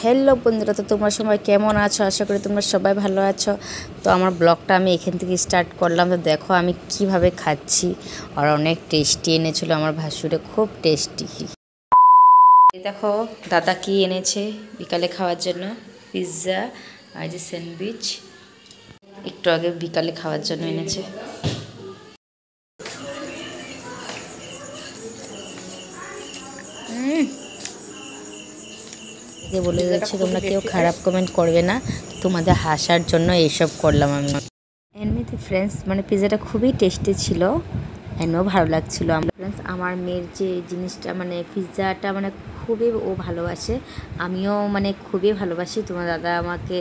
Hello বন্ধুরা, তো তোমরা সবাই কেমন আছো? আশা করি তোমরা সবাই ভালো আছো। তো আমার ব্লগটা আমি এখান থেকে স্টার্ট করলাম। তো দেখো, আমি কীভাবে খাচ্ছি। আর অনেক টেস্টি এনেছিল। আমার ভাসুরে খুব টেস্টি দেখো, দাদা কি এনেছে বিকালে খাওয়ার জন্য? পিৎজা আর যে স্যান্ডউইচ একটু আগে বিকালে খাওয়ার জন্য এনেছে। যে বলে যাচ্ছে তোমরা কেউ খারাপ কমেন্ট করবে না। তোমাদের হাসার জন্য এইসব করলাম আমি। এমনিতে ফ্রেন্ডস মানে পিজাটা খুবই টেস্টি ছিল। এমনিও ভালো লাগছিল। আমরা ফ্রেন্ডস আমার মেয়ের যে জিনিসটা মানে পিজাটা মানে খুবই ও ভালোবাসে। আমিও মানে খুবই ভালোবাসি। তোমার দাদা আমাকে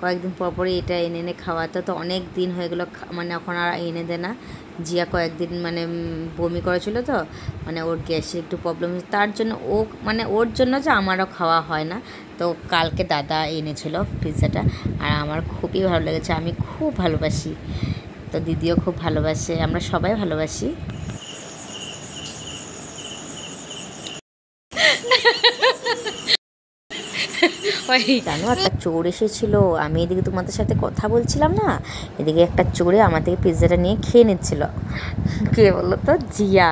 কয়েকদিন পর পরে এটা এনে এনে খাওয়াতো। তো অনেক দিন হয়ে গেলো মানে এখন আর এনে দেয় না। জিয়া কয়েকদিন মানে বমি করেছিল তো। মানে ওর গ্যাসের একটু প্রবলেম তার জন্য ও মানে ওর জন্য যে আমারও খাওয়া হয় না। তো কালকে দাদা এনেছিল পিৎজাটা। আর আমার খুবই ভালো লেগেছে। আমি খুব ভালোবাসি। তো দিদিও খুব ভালোবাসে। আমরা সবাই ভালোবাসি। জানো, একটা চোর এসেছিল। আমি এদিকে তোমাদের সাথে কথা বলছিলাম না, এদিকে একটা চোরে আমার থেকে পিৎজাটা নিয়ে খেয়ে নিচ্ছিল। কে বলল তো জিয়া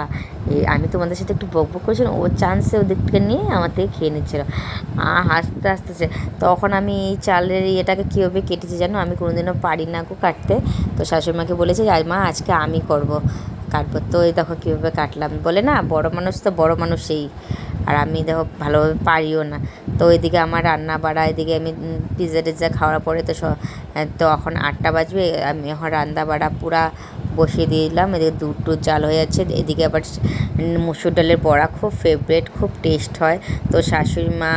আমি তোমাদের সাথে একটু বক বক করেছিলাম, ও চান্সে ওদিক থেকে নিয়ে আমার থেকে খেয়ে নিচ্ছিল। হাসতে হাসতেছে। তখন আমি এই চালের ইয়েটাকে কীভাবে কেটেছি জানো? আমি কোনোদিনও পারি না গো কাটতে। তো শাশুড়িমাকে বলেছি মা, আজকে আমি করব কাটবো। তো এই দেখো কীভাবে কাটলাম। বলে না, বড় মানুষ তো বড় মানুষই। আর আমি দেখো ভালোভাবে পারিও না। তো এদিকে আমার রান্না বাড়া এদিকে আমি পিৎজা টিজ্জা খাওয়ার পরে তো তো এখন আটটা বাজবে, আমি এখন রান্না বাড়া পুরা বসিয়ে দিলাম। এদিকে দুধ টুধ জাল হয়ে যাচ্ছে, এদিকে আবার মুসুর ডালের বড়া খুব ফেভারেট খুব টেস্ট হয়। তো শাশুড়ি মা,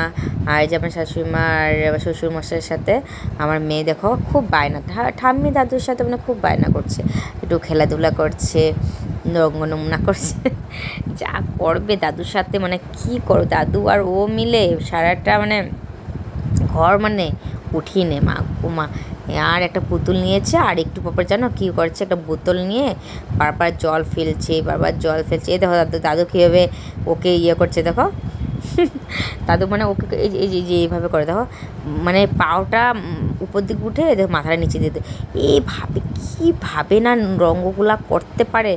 আর যে আমার শাশুড়ি মা আর শ্বশুর সাথে আমার মেয়ে দেখো খুব বায়না ঠাম্মি দাদুর সাথে মানে খুব বায়না করছে। একটু খেলাধুলা করছে রঙ্গ করছে। যা করবে দাদুর সাথে মানে কি করো? দাদু আর ও মিলে সারাটা মানে ঘর মানে উঠিয়ে নে মা কুমা আর একটা পুতুল নিয়েছে, আর একটু পর জানো কী করছে? একটা বোতল নিয়ে বারবার জল ফেলছে, বারবার জল ফেলছে। এই দেখো দাদু দাদু কীভাবে ওকে ইয়ে করছে, দেখো। দাদু মানে ওকে এই যে এই যে এইভাবে করে দেখো। মানে পাওটা উপর দিকে উঠে দেখো, মাথাটা নিচে দিতে এইভাবে কীভাবে না রঙ্গগুলা করতে পারে?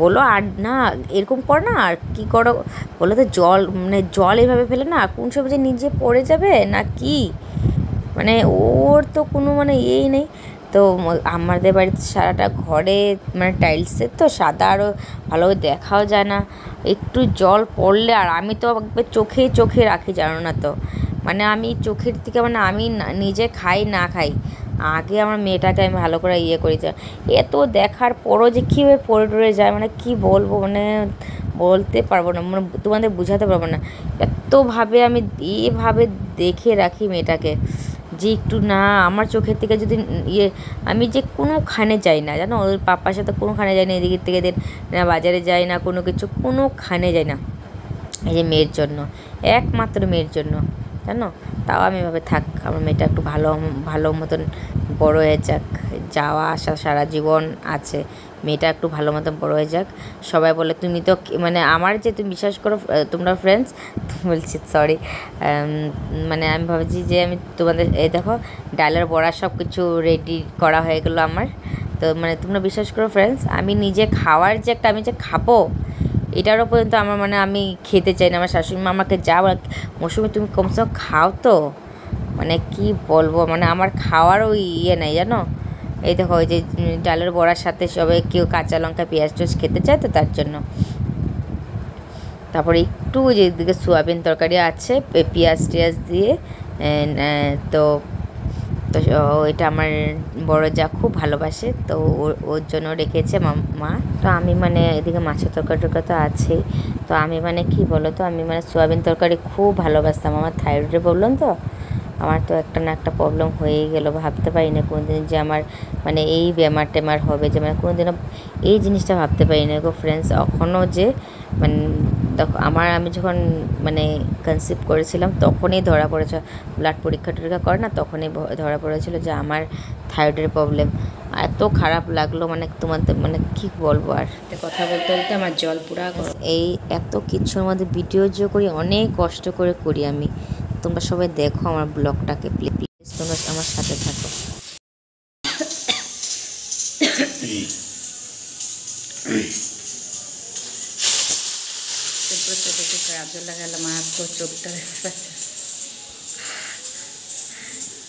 বলো আর না, এরকম কর না, আর কী করো? বলো তো, জল মানে জল এইভাবে ফেলে না, কোন সব যে নিজে পড়ে যাবে না কি? মানে ওর তো কোনো মানে ইয়েই নেই। তো আমাদের বাড়িতে সারাটা ঘরে মানে টাইলসের তো সাদা আরও ভালোভাবে দেখাও যায় না। একটু জল পড়লে আর আমি তো একবার চোখে চোখে রাখি, জানো না তো। মানে আমি চোখের থেকে মানে আমি নিজে খাই না খাই। আগে আমার মেয়েটাকে আমি ভালো করে ইয়ে করি এত দেখার পরও যে কীভাবে পড়ে টরে যায় মানে কি বলব মানে বলতে পারব না মানে তোমাদের বুঝাতে পারব না। এতভাবে আমি এভাবে দেখে রাখি মেয়েটাকে। যে একটু না, আমার চোখের থেকে যদি ইয়ে আমি যে কোনোখানে যাই না, জানো? ওদের পাপার সাথে কোনোখানে যাই না এদিকের থেকে না বাজারে যাই না, কোনো কিছু, কোনোখানে যাই না। এই যে মেয়ের জন্য, একমাত্র মেয়ের জন্য, জানো? তাও আমি এভাবে থাক, আমার মেয়েটা একটু ভালো ভালো মতন বড়ো হয়ে যাক যাওয়া, আসা সারা জীবন আছে। মেয়েটা একটু ভালো মতন বড় হয়ে যাক। সবাই বলে, তুমি তো মানে আমার যে তুমি বিশ্বাস করো তোমরা ফ্রেন্ডস বলছি সরি মানে আমি ভাবছি যে আমি তোমাদের, এই দেখো, ডালের বড়া সব কিছু রেডি করা হয়ে গেলো আমার। তো মানে তোমরা বিশ্বাস করো ফ্রেন্ডস আমি নিজে খাওয়ার যে একটা, আমি যে খাব এটারও পর্যন্ত আমার মানে আমি খেতে চাই না। আমার শাশুড়ি মা আমাকে যা মৌসুমি, তুমি কমসে কম খাও তো। মানে কি বলব মানে আমার খাওয়ারও ইয়ে নেই, জানো? এই দেখো, ওই যে ডালের বড়ার সাথে সবাই কেউ কাঁচা লঙ্কা, পেঁয়াজ টোজ খেতে চায় তো তার জন্য। তারপরে একটু যেদিকে সোয়াবিন তরকারি আছে পেঁয়াজ টিয়াজ দিয়ে তো তো এটা আমার বড় যা খুব ভালোবাসে, তো ওর জন্য রেখেছে মা তো আমি মানে এদিকে মাছের তরকারি টরকারি তো আছেই, তো আমি মানে কি বলো তো আমি মানে সোয়াবিন তরকারি খুব ভালোবাসতাম। আমার থাইরয়েডের প্রবলেম তো আমার তো একটা না একটা প্রবলেম হয়েই গেলো ভাবতে পারি না কোনো দিন যে আমার মানে এই বেমার টেমার হবে যে মানে কোনো দিনও এই জিনিসটা ভাবতে পারি না গো ফ্রেন্ডস এখনও যে মানে দেখো আমার আমি যখন মানে কনসিভ করেছিলাম তখনই ধরা পড়েছে ব্লাড পরীক্ষা টরীক্ষা করে না তখনই ধরা পড়েছিল যে আমার থাইরয়েডের প্রবলেম এত খারাপ লাগল মানে তোমাদের মানে কি বলব আর? কথা বলতে বলতে আমার জল পুরা এই এত কিছুর মধ্যে ভিডিও যে করি অনেক কষ্ট করে করি আমি। তোমরা সবাই দেখো আমার ব্লগটাকে, প্লিজ তোমরা আমার সাথে থাকো। আর তো চোখটা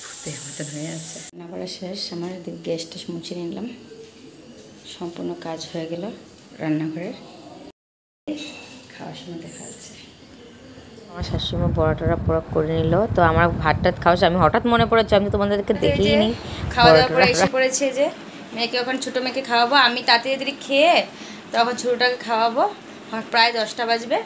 ভূতের মতন হয়ে আছে। করা শেষ, আমার এদিকে গ্যাস টেস মুছে নিলাম। সম্পূর্ণ কাজ হয়ে গেল রান্নাঘরের। খাওয়ার সময় দেখা আমার শাশুড়িমা বড়া টড়া পড়া করে নিল। তো আমার ভাত টাত খাওয়া আমি হঠাৎ মনে পড়েছে আমি তোমাদেরকে দেখেই নি খাওয়া দাওয়া করে এসে পড়েছে যে মেয়েকে ওখানে ছোটো মেয়েকে খাওয়াবো আমি তাড়াতাড়ি খেয়ে তখন ছোটোটাকে খাওয়াবো। আমার প্রায় দশটা বাজবে।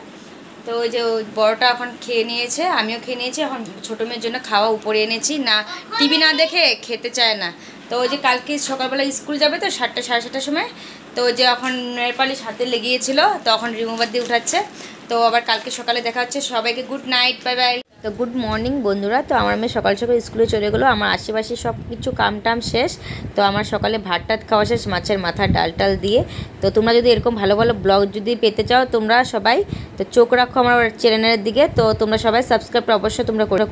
তো ওই যে ওই বড়টা এখন খেয়ে নিয়েছে আমিও খেয়ে নিয়েছি। এখন ছোটো মেয়ের জন্য খাওয়া উপরে এনেছি। না টিভি না দেখে খেতে চায় না। তো ওই যে কালকে সকালবেলা স্কুল যাবে তো সাতটা, সাড়ে সাতটার সময়, তো যে এখন নেপালিশ হাতে লেগিয়েছিল তো এখন রিমুভার দিয়ে উঠাচ্ছে। তো আবার কালকে সকালে দেখা হচ্ছে। সবাইকে গুড নাইট, বাই বাই। তো গুড মর্নিং বন্ধুরা। তো আমার মেয়ে সকাল সকাল স্কুলে চলে গেলো। আমার আশেপাশে সব কিছু কাম টাম শেষ। তো আমার সকালে ভাত টাত খাওয়া শেষ, মাছের মাথা ডাল টাল দিয়ে। তো তোমরা যদি এরকম ভালো ভালো ব্লগ যদি পেতে চাও তোমরা সবাই, তো চোখ রাখো আমার চ্যানেলের দিকে। তো তোমরা সবাই সাবস্ক্রাইব অবশ্যই তোমরা করে